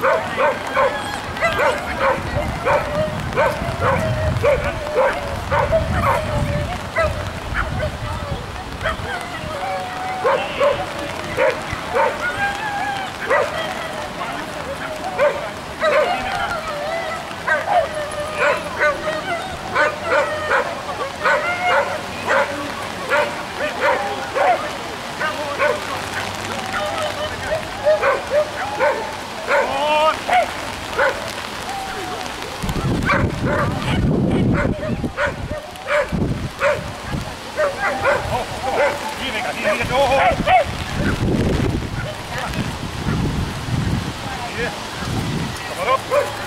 Go! Oh,